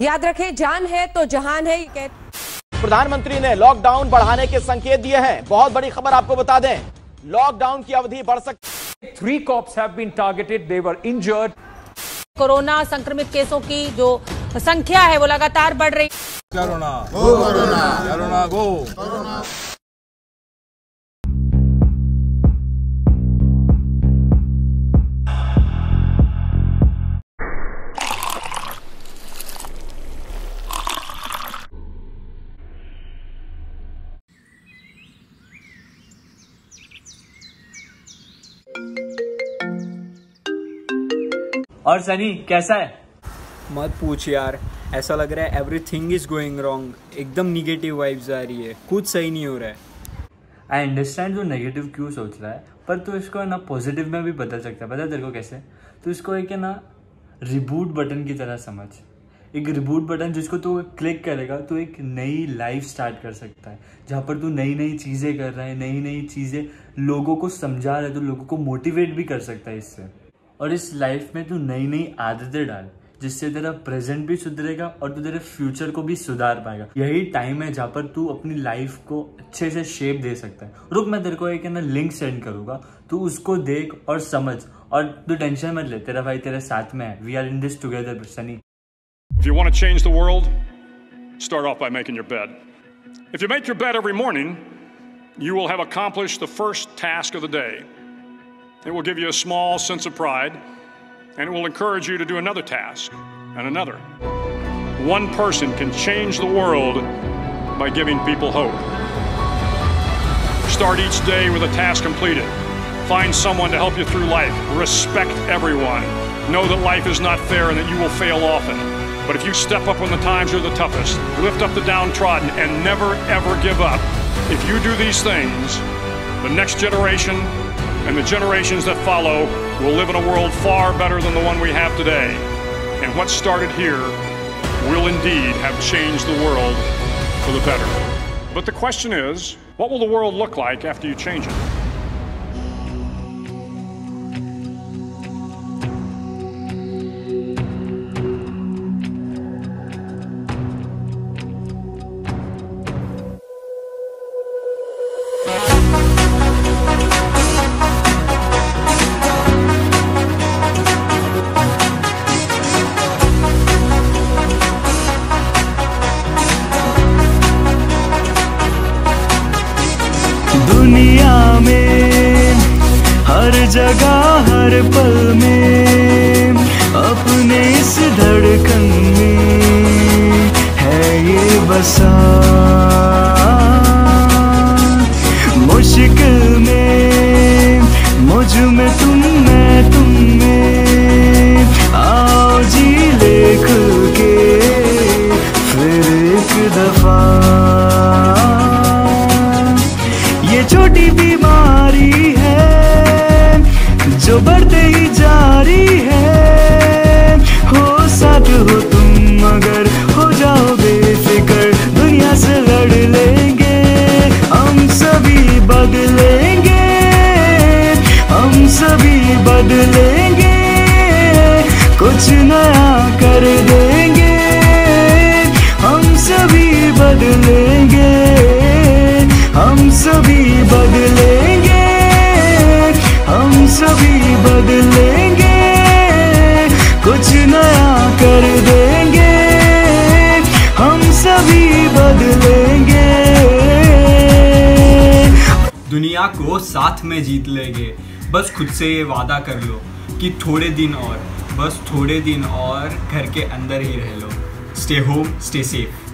याद रखें जान है तो जहान है ये कहते प्रधानमंत्री ने लॉकडाउन बढ़ाने के संकेत दिए हैं। बहुत बड़ी खबर आपको बता दें लॉकडाउन की अवधि बढ़ सकती three cops have been targeted they were injured corona संक्रमित केसों की जो संख्या है वो लगातार बढ़ रही है गो करुणा करुणा गो और सनी कैसा है? मत पूछ यार ऐसा लग रहा है एवरीथिंग इज़ गोइंग रॉन्ग एकदम निगेटिव वाइब्स आ रही है कुछ सही नहीं हो रहा है। आई अंडरस्टैंड जो नेगेटिव क्यों सोच रहा है पर तू इसको ना पॉजिटिव में भी बदल सकता है। पता है तेरे को कैसे? तो इसको एक है ना रिबूट बटन की तरह समझ। एक रिबूट बटन जिसको तू क्लिक करेगा तो एक नई लाइफ स्टार्ट कर सकता है। जहाँ पर तू नई नई चीज़ें कर रहा है नई नई चीज़ें लोगों को समझा रहा है तो लोगों को मोटिवेट भी कर सकता है इससे। और इस लाइफ में तू नई नई आदतें डाल जिससे तेरा प्रेजेंट भी सुधरेगा और तू तेरे फ्यूचर को भी सुधार पाएगा। यही टाइम है जहाँ पर तू अपनी लाइफ को अच्छे से शेप दे सकता है। रुक मैं तेरे को एक ना लिंक सेंड करूँगा। तू उसको देख और समझ और तू टेंशन मत ले तेरा भाई तेरे साथ में है। We are in this together Sunny. If you want to change the world, start off by making your bed. If you make your bed every morning, you will have accomplished the first task of the day. It will give you a small sense of pride, and it will encourage you to do another task and another. One person can change the world by giving people hope. Start each day with a task completed. Find someone to help you through life. Respect everyone. Know that life is not fair and that you will fail often. But if you step up when the times are the toughest, lift up the downtrodden, and never ever give up, if you do these things, the next generation and the generations that follow will live in a world far better than the one we have today. And what started here will indeed have changed the world for the better. But the question is, what will the world look like after you change it? जगह हर पल में अपने इस धड़कन में है ये बसा। मुश्किल में मुझ जो बढ़ते ही जारी है। हो साथ हो तुम, मगर हो जाओ बेफिक्र। दुनिया से लड़ लेंगे, हम सभी बदलेंगे। हम सभी बदलेंगे, कुछ नया कर देंगे। हम सभी बदलेंगे दुनिया को साथ में जीत लेंगे। बस खुद से ये वादा कर लो कि थोड़े दिन और, बस थोड़े दिन और घर के अंदर ही रह लो। Stay home stay safe